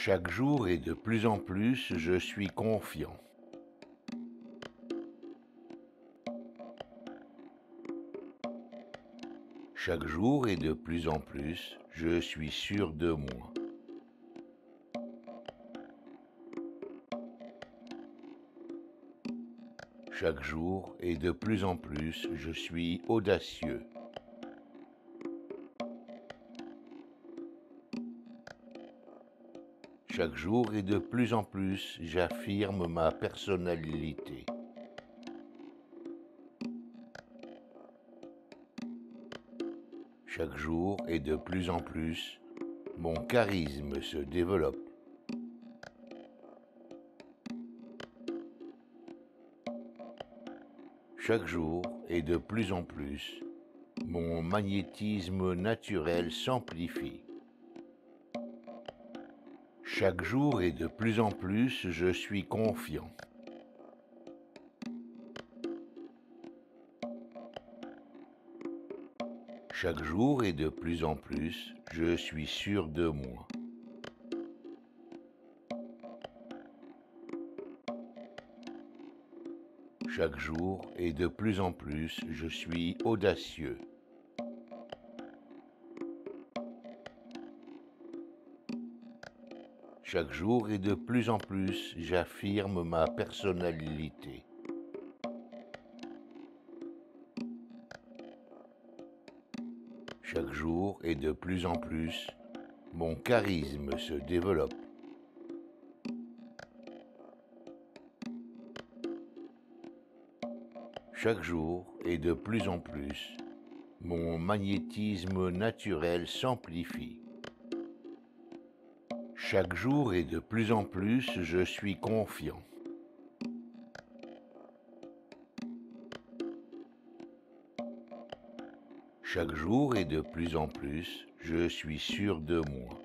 Chaque jour et de plus en plus, je suis confiant. Chaque jour et de plus en plus, je suis sûr de moi. Chaque jour et de plus en plus, je suis audacieux. Chaque jour et de plus en plus, j'affirme ma personnalité. Chaque jour et de plus en plus, mon charisme se développe. Chaque jour et de plus en plus, mon magnétisme naturel s'amplifie. Chaque jour et de plus en plus, je suis confiant. Chaque jour et de plus en plus, je suis sûr de moi. Chaque jour et de plus en plus, je suis audacieux. Chaque jour et de plus en plus, j'affirme ma personnalité. Chaque jour et de plus en plus, mon charisme se développe. Chaque jour et de plus en plus, mon magnétisme naturel s'amplifie. Chaque jour et de plus en plus, je suis confiant. Chaque jour et de plus en plus, je suis sûr de moi.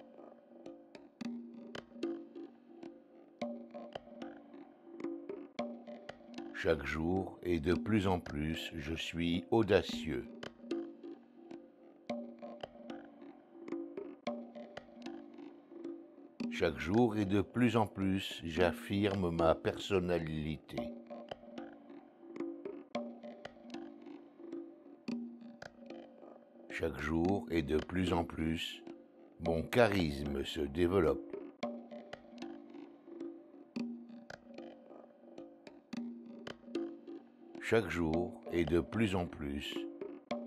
Chaque jour et de plus en plus, je suis audacieux. Chaque jour et de plus en plus, j'affirme ma personnalité. Chaque jour et de plus en plus, mon charisme se développe. Chaque jour et de plus en plus,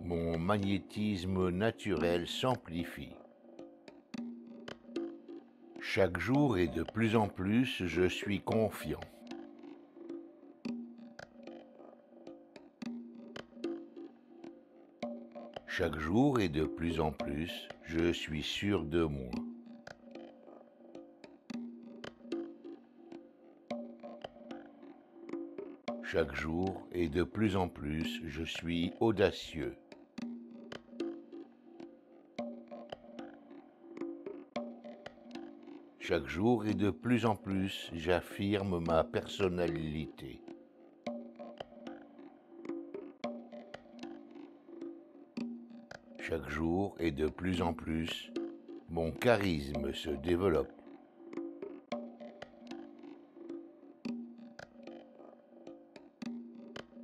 mon magnétisme naturel s'amplifie. Chaque jour et de plus en plus, je suis confiant. Chaque jour et de plus en plus, je suis sûr de moi. Chaque jour et de plus en plus, je suis audacieux. Chaque jour et de plus en plus, j'affirme ma personnalité. Chaque jour et de plus en plus, mon charisme se développe.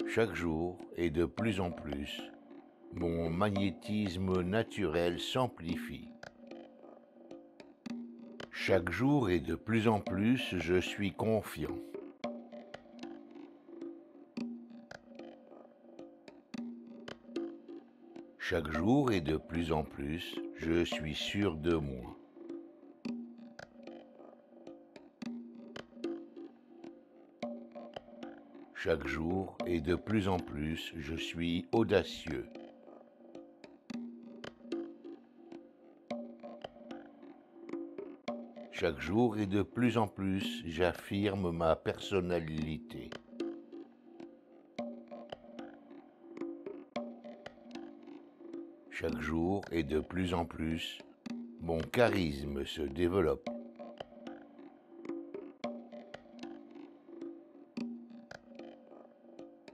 Chaque jour et de plus en plus, mon magnétisme naturel s'amplifie. Chaque jour et de plus en plus, je suis confiant. Chaque jour et de plus en plus, je suis sûr de moi. Chaque jour et de plus en plus, je suis audacieux. Chaque jour et de plus en plus, j'affirme ma personnalité. Chaque jour et de plus en plus, mon charisme se développe.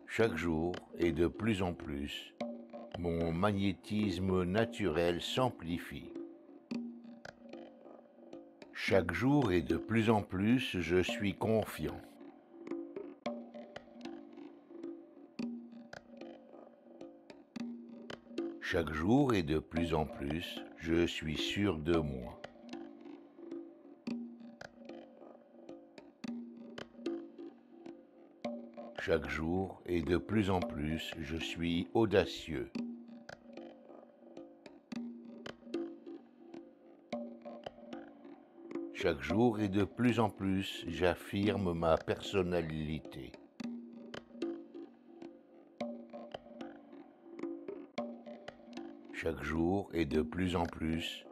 Chaque jour et de plus en plus, mon magnétisme naturel s'amplifie. Chaque jour et de plus en plus, je suis confiant. Chaque jour et de plus en plus, je suis sûr de moi. Chaque jour et de plus en plus, je suis audacieux. Chaque jour et de plus en plus, j'affirme ma personnalité. Chaque jour et de plus en plus,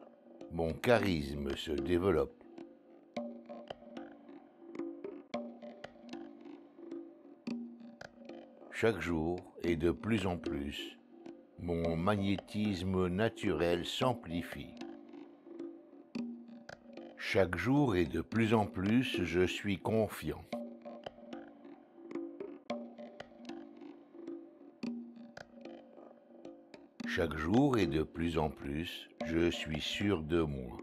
mon charisme se développe. Chaque jour et de plus en plus, mon magnétisme naturel s'amplifie. Chaque jour et de plus en plus, je suis confiant. Chaque jour et de plus en plus, je suis sûr de moi.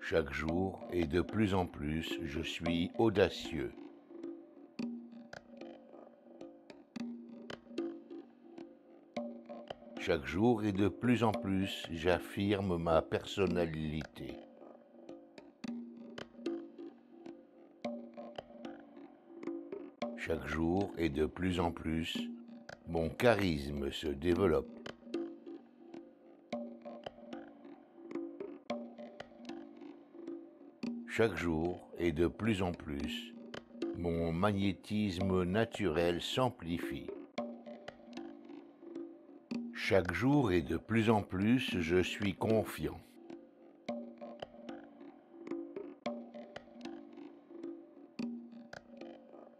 Chaque jour et de plus en plus, je suis audacieux. Chaque jour et de plus en plus, j'affirme ma personnalité. Chaque jour et de plus en plus, mon charisme se développe. Chaque jour et de plus en plus, mon magnétisme naturel s'amplifie. Chaque jour et de plus en plus, je suis confiant.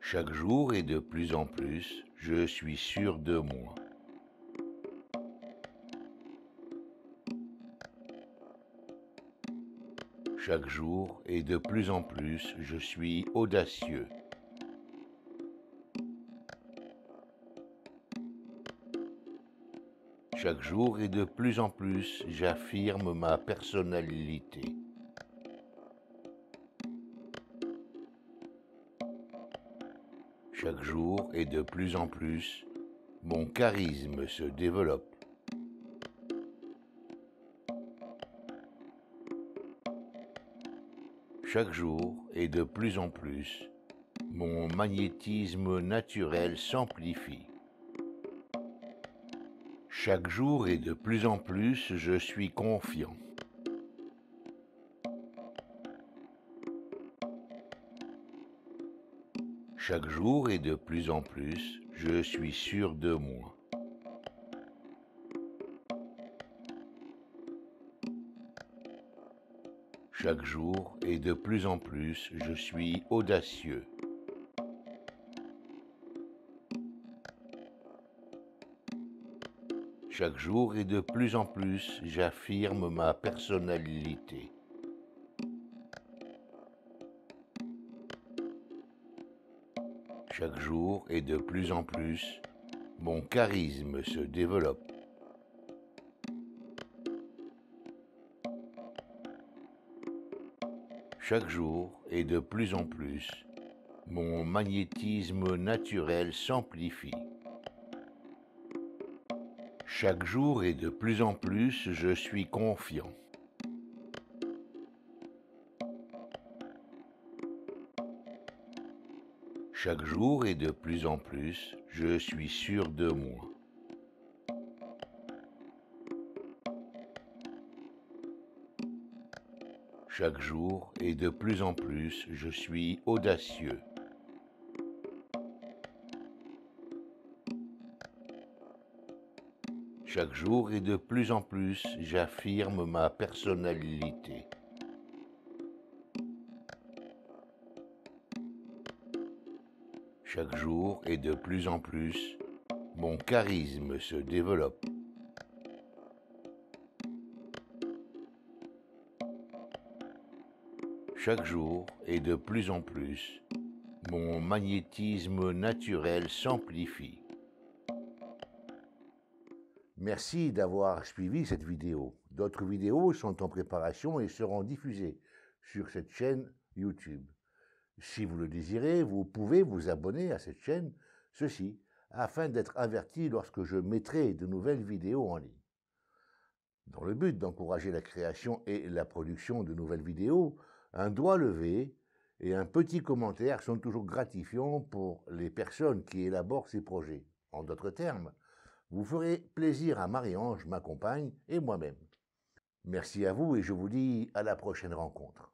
Chaque jour et de plus en plus, je suis sûr de moi. Chaque jour et de plus en plus, je suis audacieux. Chaque jour et de plus en plus, j'affirme ma personnalité. Chaque jour et de plus en plus, mon charisme se développe. Chaque jour et de plus en plus, mon magnétisme naturel s'amplifie. Chaque jour et de plus en plus, je suis confiant. Chaque jour et de plus en plus, je suis sûr de moi. Chaque jour et de plus en plus, je suis audacieux. Chaque jour et de plus en plus, j'affirme ma personnalité. Chaque jour et de plus en plus, mon charisme se développe. Chaque jour et de plus en plus, mon magnétisme naturel s'amplifie. Chaque jour et de plus en plus, je suis confiant. Chaque jour et de plus en plus, je suis sûr de moi. Chaque jour et de plus en plus, je suis audacieux. Chaque jour et de plus en plus, j'affirme ma personnalité. Chaque jour et de plus en plus, mon charisme se développe. Chaque jour et de plus en plus, mon magnétisme naturel s'amplifie. Merci d'avoir suivi cette vidéo. D'autres vidéos sont en préparation et seront diffusées sur cette chaîne YouTube. Si vous le désirez, vous pouvez vous abonner à cette chaîne, ceci, afin d'être averti lorsque je mettrai de nouvelles vidéos en ligne. Dans le but d'encourager la création et la production de nouvelles vidéos, un doigt levé et un petit commentaire sont toujours gratifiants pour les personnes qui élaborent ces projets. En d'autres termes, vous ferez plaisir à Marie-Ange, ma compagne, et moi-même. Merci à vous et je vous dis à la prochaine rencontre.